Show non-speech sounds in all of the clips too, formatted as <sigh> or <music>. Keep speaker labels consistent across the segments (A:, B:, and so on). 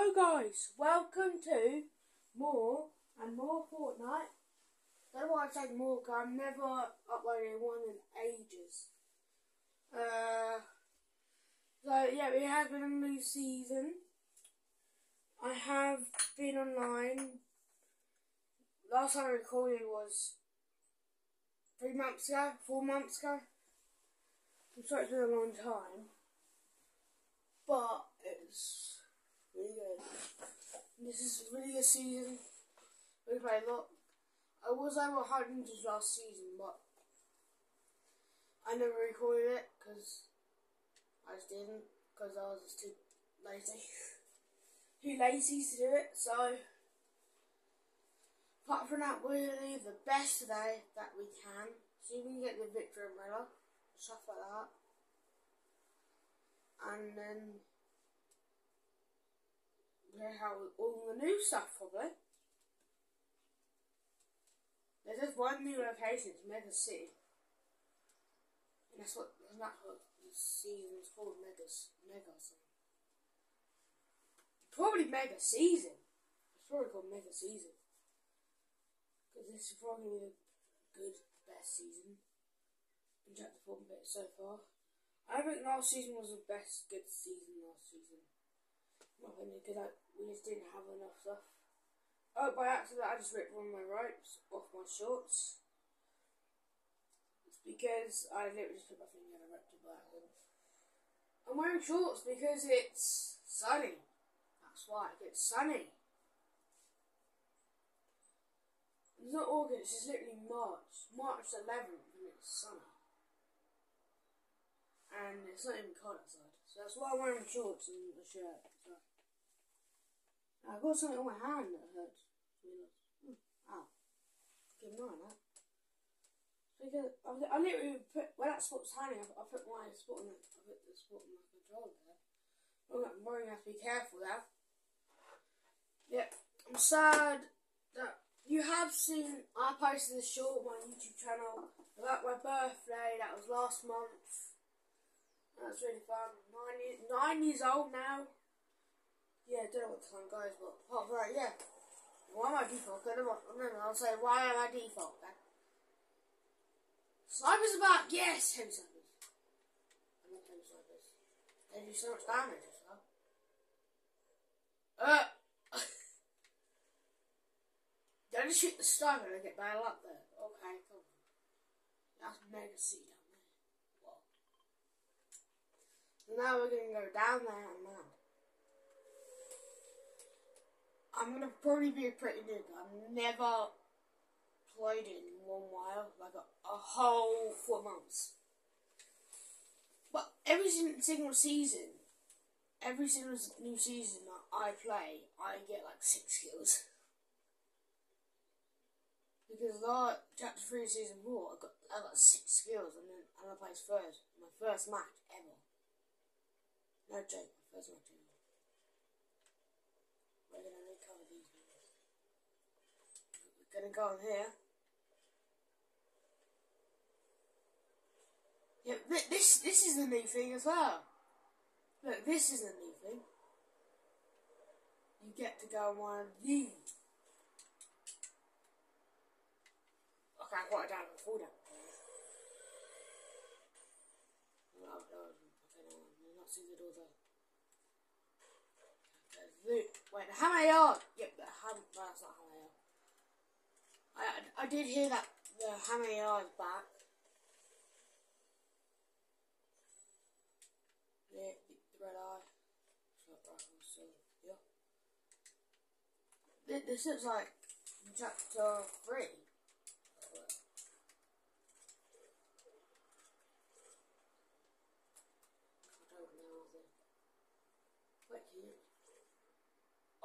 A: Hello guys, welcome to more and more Fortnite. Don't know why I'm saying more because I've never uploaded one in ages. Uh, so yeah, it has been a new season. I have been online. Last time I recorded was three months ago, four months ago. I'm sorry it's been a long time. But it's really good. This is really a season. Played a lot. I was over hundreds last season, but I never recorded it because I just didn't because I was too lazy. <laughs> too lazy to do it. So apart from that, we're gonna do the best today that we can. See if we can get the victory umbrella, stuff like that and then we have all the new stuff probably. There's just one new location, it's Mega City. And that's what and that's what the season's called, Mega Mega something. Probably Mega Season. It's probably called Mega Season. Because this is probably the good best season in chapter 4 bit so far. I think last season was the best good season last season. My opinion, because we just didn't have enough stuff. Oh, by accident, I just ripped one of my ropes off my shorts. It's because I literally just put my finger and I ripped it by accident. I'm wearing shorts because it's sunny. That's why. It's sunny. It's not August, it's literally March. March 11th and it's sunny and it's not even cold outside. So that's why I'm wearing shorts and a shirt. So. I've got something on my hand that hurts. Hmm. Ow. Keep an that. Because I, I literally put, when that spot's hanging, I, I put my spot on the, I put the spot on my controller there. I'm going to have to be careful there. Yeah, I'm sad that you have seen, I posted a short on my YouTube channel about my birthday, that was last month. That's really fun. Nine nine years old now. Yeah, I don't know what time goes, but from that, yeah. Why am I default? No, I'll say, why am I default then? Snipers are back! Yes! Heavy snipers. I'm not heavy snipers. They do so much damage as well. Uh! <laughs> Don't just shoot the sniper and get battle up there. Okay, come on. That's mega C now we're gonna go down there and land. I'm gonna probably be a pretty noob. I've never played it in one while, like a, a whole four months. But every single season, every single new season that I play, I get like six kills. Because last chapter three, season four, I got I got six skills, and then and I placed third, my first match ever. No joke, my first match too. We're gonna recover these ones. We're gonna go in here. Yeah, this this is the new thing as well. Look, this is the new thing. You get to go on one of these. Okay, I got it down before that. see the door there. Wait, how many are? Yep, the ham. No, that's not how. I I did hear that the hammer is back. Yeah, the, red eye. So. This, this looks like chapter three.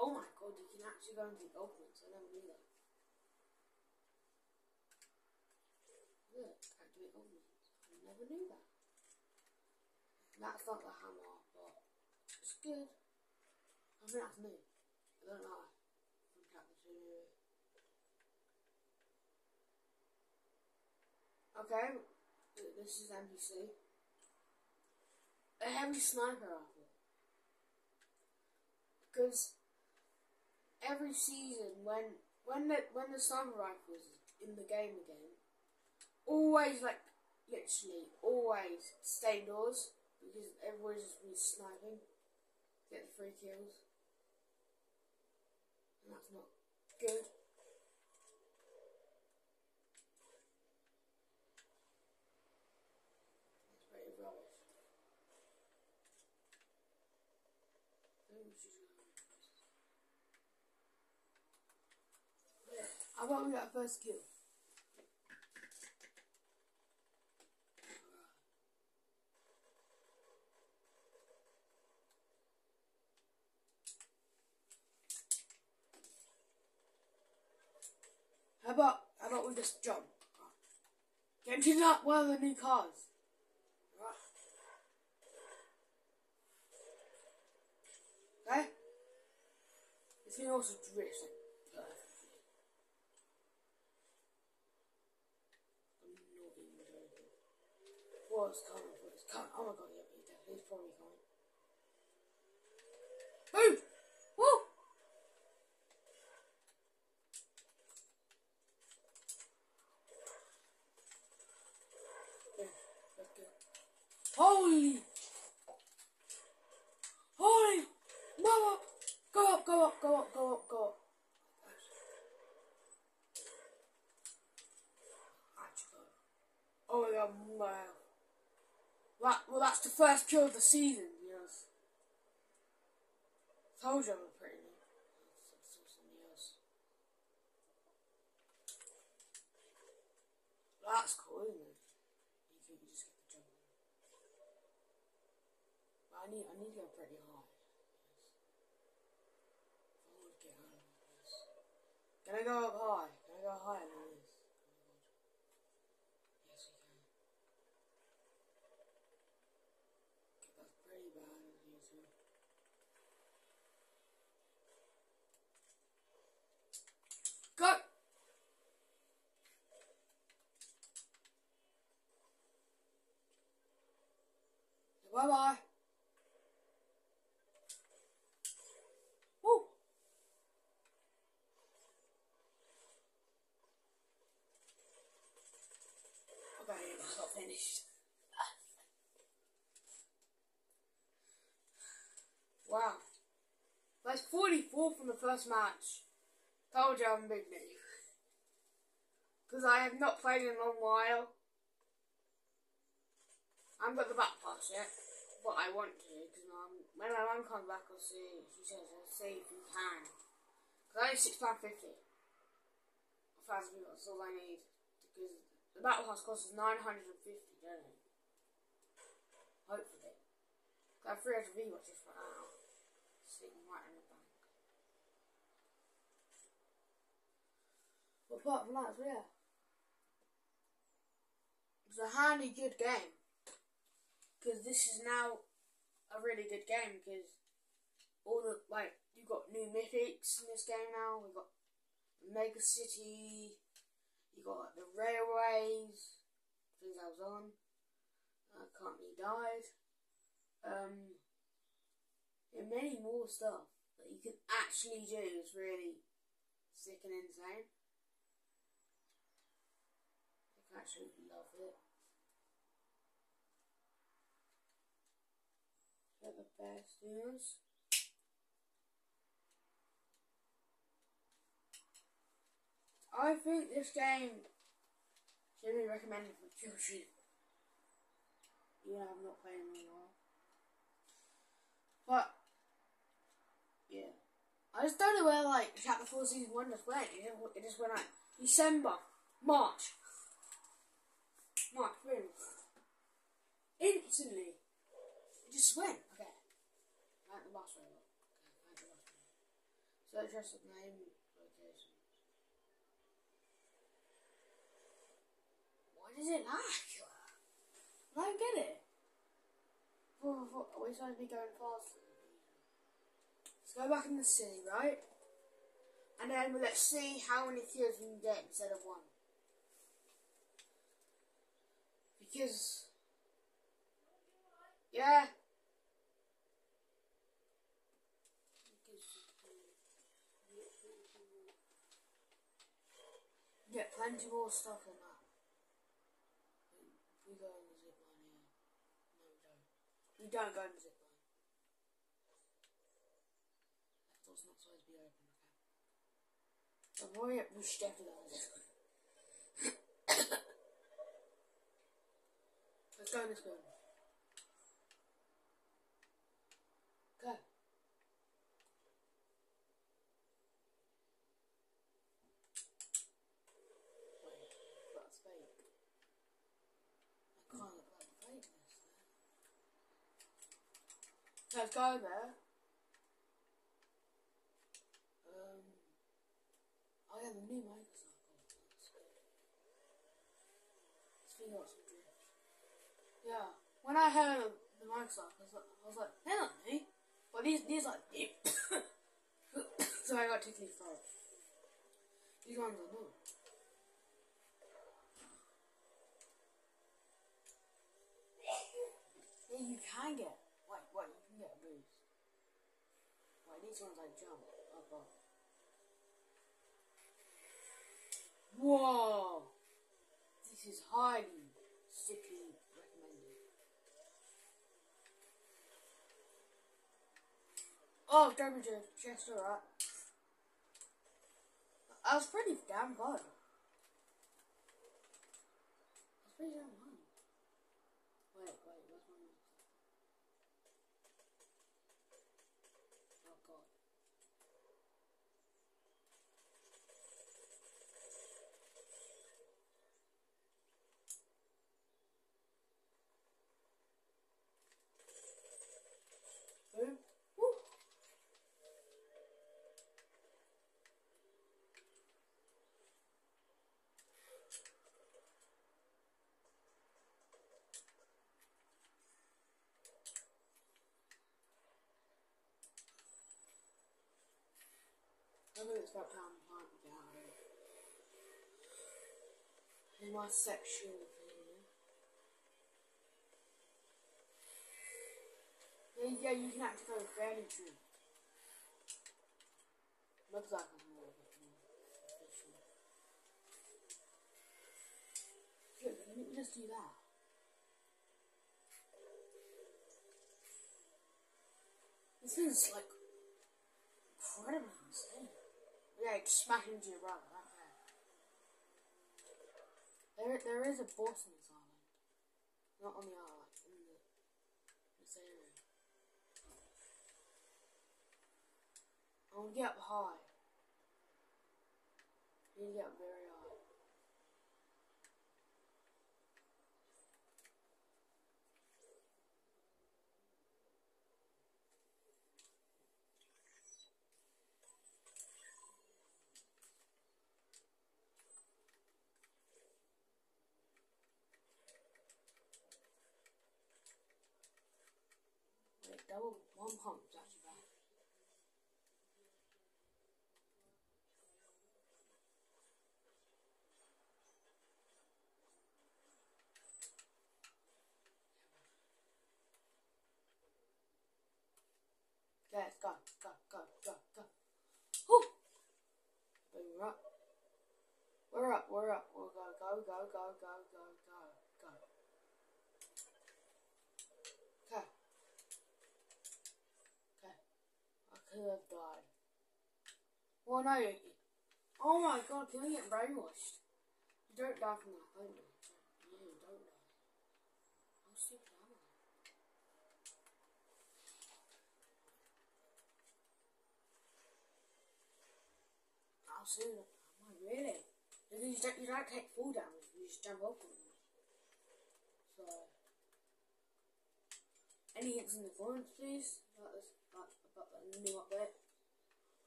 A: Oh my god, you can actually go into the ultimates. I never knew that. Look, activate ultimates. I never knew that. That's not the hammer, but it's good. I think that's new. I don't know. From chapter 2. Okay, this is NPC. A heavy sniper rifle. Because every season when when the when the sniper rifle is in the game again, always like literally always stay indoors because everybody's just been sniping, get the free kills, and that's not good. How about we got first kill? How about how about we just jump? Get into that one of the new cars. Okay? Eh? This can also drift like perfectly. I'm. What's coming? What's coming? Oh my god, yeah. He's probably coming. Boom! Woo! Yeah, let's go. Holy! Holy! Mama! Go up, go up, go up, go up, go up. Actually, Oh my god, wow. That, well, that's the first kill of the season, yes. Told you I'm pretty. That's cool, isn't it? You think you just get the jump. I need, I need to go pretty high. Yes. I to get. Can I go up high? Can I go higher than this? Oh my god. Yes, we can. Okay, that's pretty bad as usual. Go! Bye bye. Not finished. Wow. That's 44 from the first match. Told you I'm big noob. Because I have not played in a long while. I haven't got the back pass yet, but I want to. Because when my mum comes back, I'll see. She says, I'll see if you can. Because I need six pound fifty. That's all I need. Because the battle pass costs nine hundred and fifty, don't it? Hopefully. I have three hundred V watches for now. Sitting right in the bank. But apart from that, so yeah. It's a handy good game. Because this is now a really good game because all the, like, you've got new mythics in this game now. We've got Mega City, you got the railways, things I was on. I currently died. Um, and many more stuff that you can actually do is really sick and insane. I absolutely love it. Get the best news. I think this game should be recommended for children. Yeah, I'm not playing in a while. But yeah, I just don't know where like Chapter Four Season One just went. It just- went like December, March, March, boom, instantly. Just went. Okay, like the bus robot. Okay, like the bus robot. Search address of name, location. Why does it like? I don't get it. We're supposed to be going faster. Let's go back in the city, right? And then let's see how many kills we can get instead of one. Because, yeah. Get plenty more stuff than that. We, go in the zip line here. No, we don't. We don't go in the zip line. That door's not supposed to be open, okay? Don't worry, we should in the zip line. <coughs> Let's go in this building. Go. Wait, that's fake. I can't look like fakeness Let's go there. Um, I have a new. That's good. Let's figure some drift. Yeah, when I heard the motorcycle, I was like, I was like they're not me. But these, these like, <coughs> <coughs> so I got tickly throat. These ones are new. <coughs> Yeah, you can get. Wait, wait, you can get a boost. These ones like jump up. Whoa! This is highly strictly recommended. Oh, damage chest, alright. I was pretty damn good. I was pretty damn good. Wait, wait, where's my mouse? Oh god. Boom. Woo. It's about to get out. In my sexual opinion. Yeah, yeah, you can actually go fairly true. Looks like I'm more of a. Good, let me just do that. This is like incredibly insane. Yeah, just smash into your brother, right there. There, there is a boss in this island. Not on the island, in the, this area. I want to get up high. I need to get very high. Wait, double one pump actually bad. Let's go, go, go, go, go. Whew. We're up. We're up, we're up. We'll go, go, go, go, go, go. Okay. Okay. I could have died. Well, no. Oh my god, can we get brainwashed? You don't die from that, don't you? Don't die. How stupid am I? How soon am I really? You don't, you don't take full damage, you just jump on them. So, any hits in the comments, please?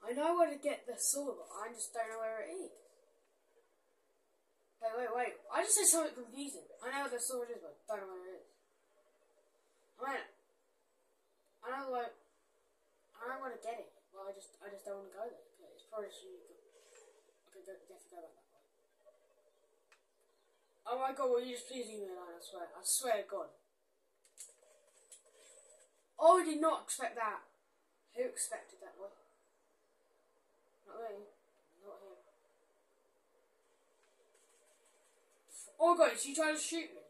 A: I know where to get the sword, but I just don't know where it is. Wait, wait, wait. I just said something confusing. I know where the sword is, but I don't know where it is. I mean, I know I don't want to get it, Well, I just, I just don't want to go there. It's probably just you. Go, you have to go back that way. Oh my god, will you just please leave me alone? I swear, I swear to God. Oh, I did not expect that. Who expected that? What? Not me. Not him. Oh god, she tried to shoot me.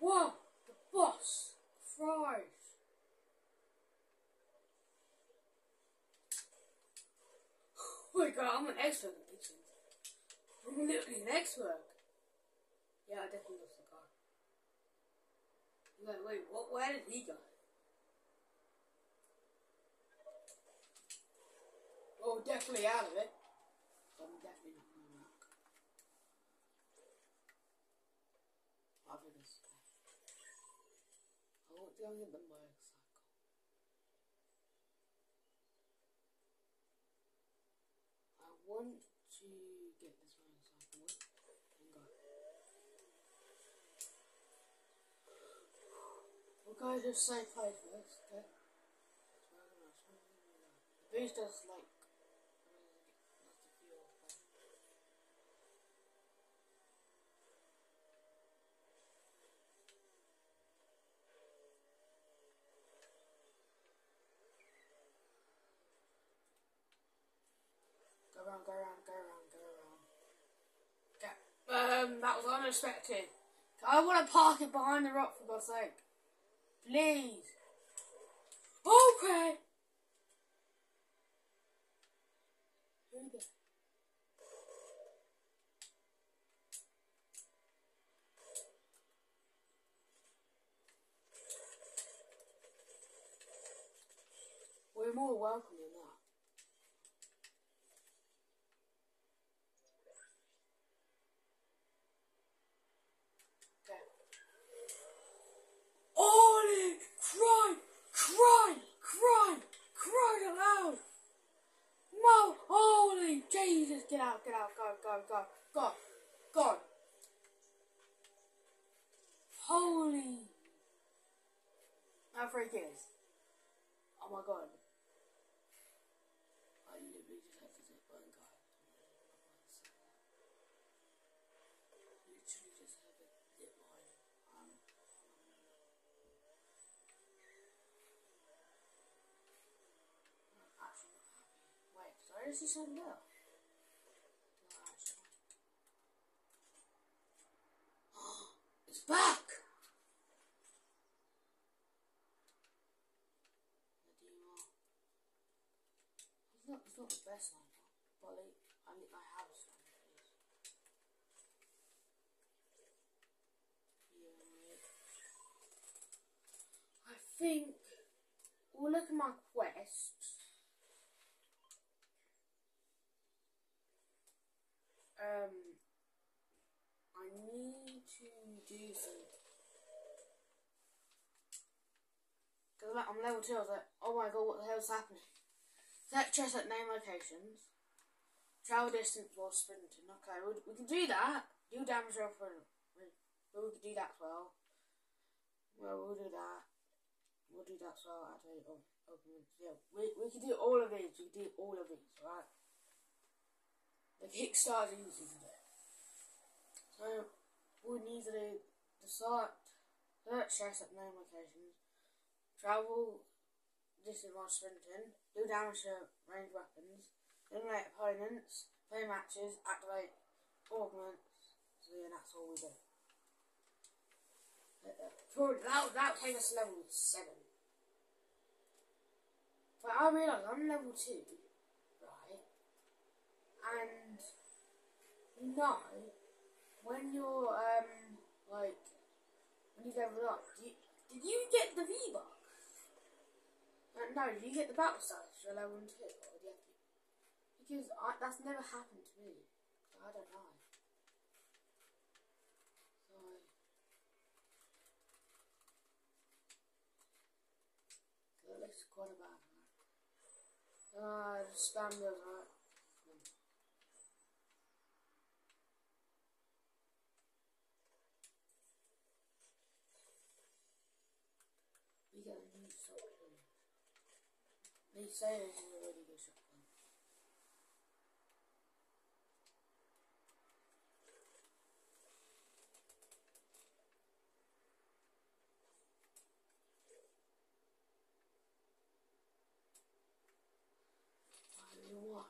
A: Whoa! The boss! Fries! Oh my god, I'm an expert in kitchen. I'm literally an expert. Yeah, I definitely lost the car. You're like, wait, what, where did he go? Oh, definitely out of it. I'm definitely not back. I want to go get the motorcycle. I want to get this motorcycle and go. A safe place first, okay? The booster's like Go around, go around, go around, go around. Okay. Um, that was unexpected. I want to park it behind the rock for God's sake. Please. Okay. We're more welcome than that. Okay. Holy cry, cry, cry, cry aloud. No, holy Jesus, get out, get out, go, go, go, go, go. Holy. How freak is. Oh my god. I literally just have to one. Literally just have line. Um. Wait? No, actually. It's back! Medieval. Not, the best line, but like, I mean, I have a stand. Yeah, right. I think we'll look at my quests. Um, I need to do some. Cause I'm level two. I was like, oh my god, what the hell's happening? Set chest at name locations. Travel distance while sprinting. Okay, we, we can do that. Do damage roll for we, can do that as well. Well, we'll do that. We'll do that as well. Actually, oh, open. Yeah, we we can do all of these. We can do all of these, right? The Kickstarter easy to do. So we need to do the start, search chest at known locations, travel distance while sprinting, do damage to ranged weapons, eliminate opponents, play matches, activate augments. So yeah, that's all we do. Uh, uh, That that take us to level seven. But I realise I'm level two, right? And you know when you're um like when you level up, do you, did you get the V buck? Uh, no, you get the battle stars for level two? Or did you because I, that's never happened to me. I don't know. So that looks quite a bad, right? Uh, spam those, right? We get a new shotgun. They say this is a really good shotgun. you what?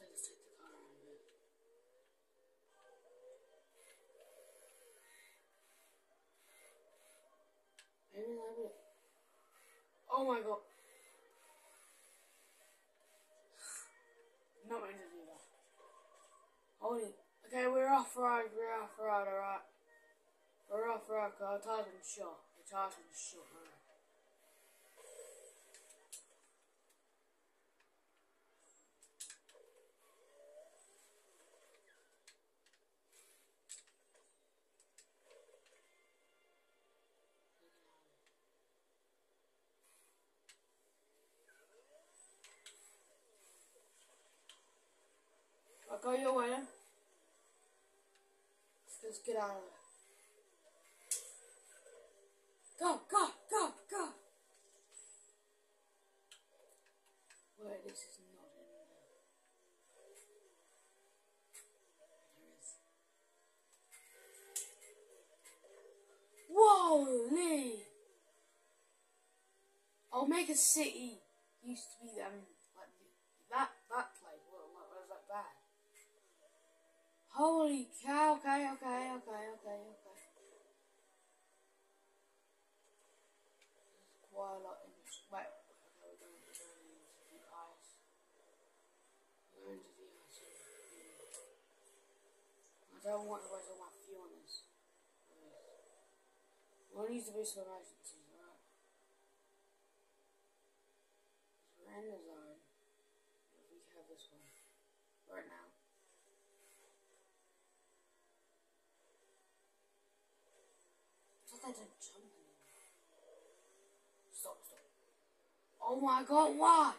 A: I should know what way. I think let's take the car out of it. Maybe that bit. Oh my god. Not meant to do that. Holy. Okay, we're off road, we're off road, alright. We're off cause our tires been shot. The tires been shot, alright. I'll go your way. Let's just get out of there. Go, go, go, go! Wait, this is not in there. There is. Whoa, Lee! Omega City used to be um like that that place. What, what was that bad? Holy cow! Okay, okay, okay, okay, okay. There's quite a lot in this. Wait, okay, we're going, we're going into the ice. We're going to the ice. I don't want to waste all my fuel on this. We'll need to be some emergencies, alright? We're in the zone. We have this one. Right now. Jump. Stop, stop. Oh my god, why?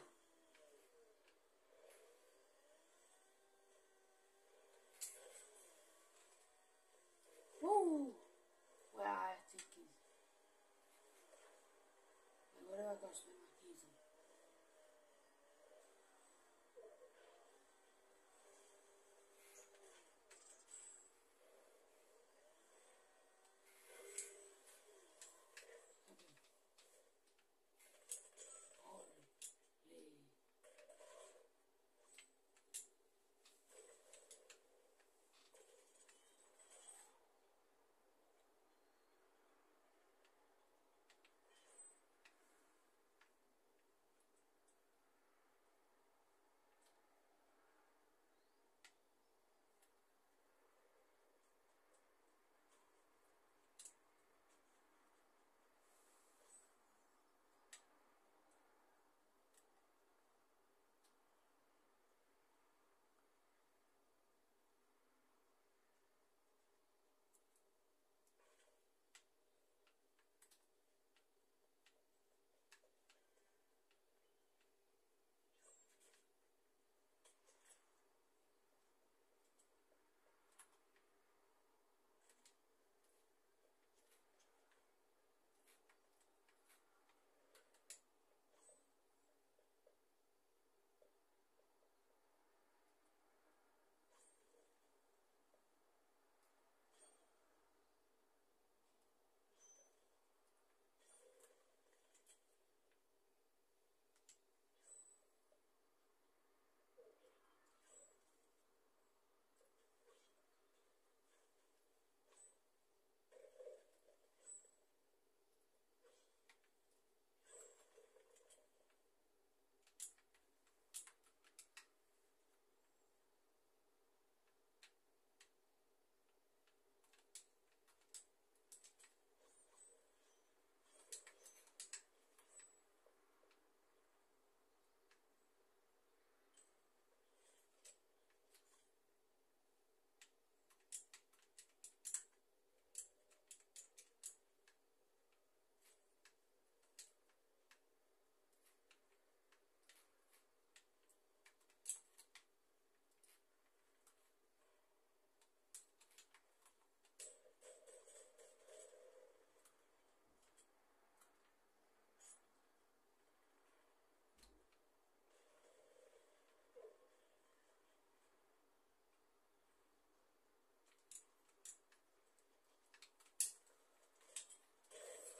A: Where I two keys. Where do I go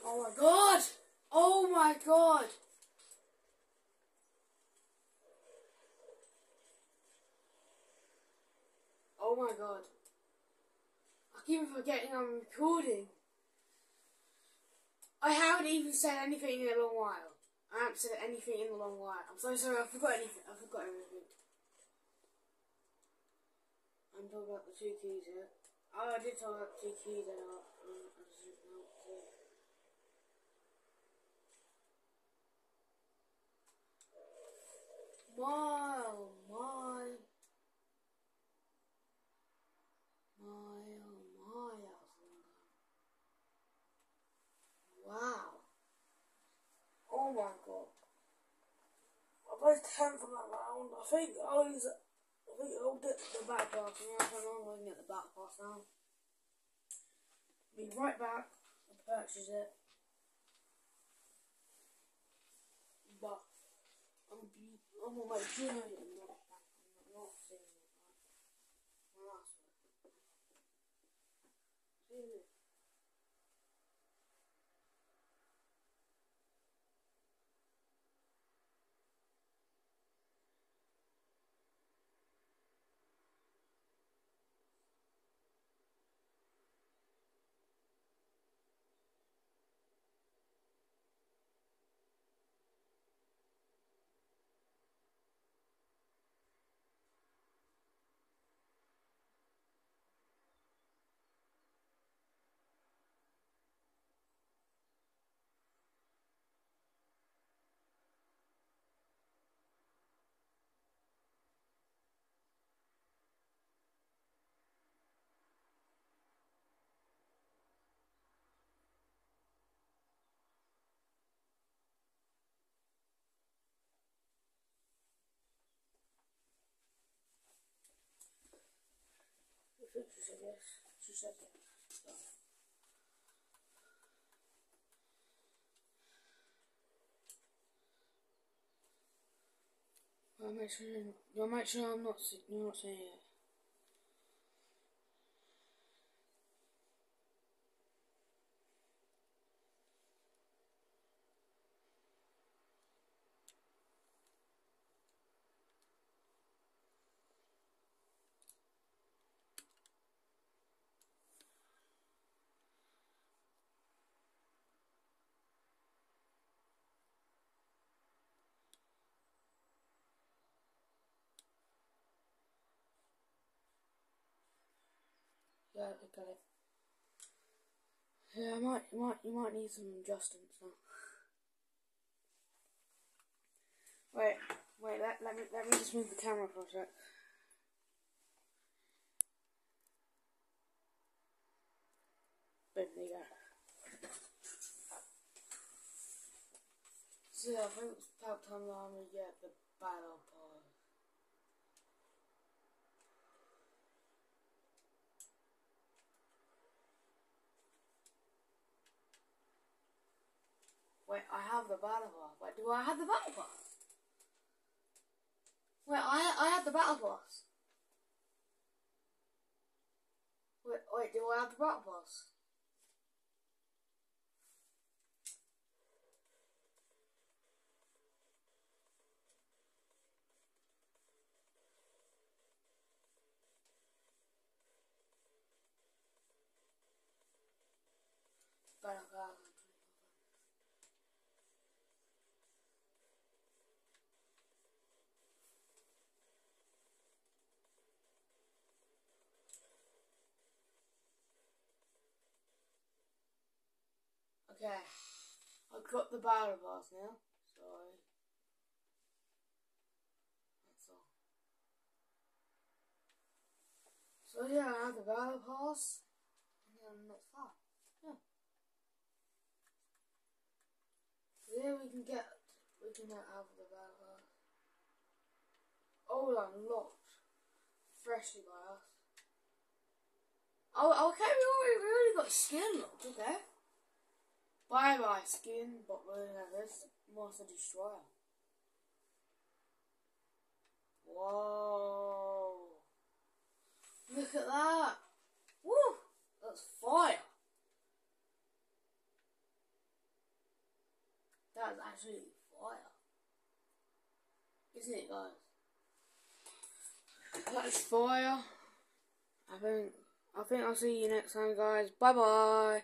A: Oh my god! Oh my god! Oh my god. I keep forgetting I'm recording. I haven't even said anything in a long while. I haven't said anything in a long while. I'm so sorry, I forgot anything. I forgot everything. I'm talking about the two keys here. Oh, I did talk about the two keys and I, um, I just didn't know My, oh my. My, oh my, that. Wow. Oh my god. I played 10th on that round. I think I'll use. I think I'll get the back pass. I'm going to get the back pass now. Be right back and purchase it. But I'm, I'm on my journey. I'll make sure you'll make sure I'm not you're not saying it. Yeah. Yeah, I might, you might, you might need some adjustments now. Wait, wait, let, let me, let me just move the camera for a sec. Boom, there you go. So I think it's about time that we get the battle part. Wait, I have the battle pass. Wait, do I have the battle pass? Wait, I I have the battle pass. Wait, wait, do I have the battle pass? Battle pass. Okay, I've got the battle pass now. Sorry. That's all. So yeah, I have the battle pass, and then that's that. Yeah. So yeah, we can get, we can have the battle pass. Oh, unlocked. Freshly by us. Oh, okay, we already, we already got skin locked, okay. Bye bye skin, but look at this Monster Destroyer. Whoa. Look at that. Woo! That's fire. That is actually fire. Isn't it, guys? That's fire. I think I think I'll see you next time, guys. Bye bye.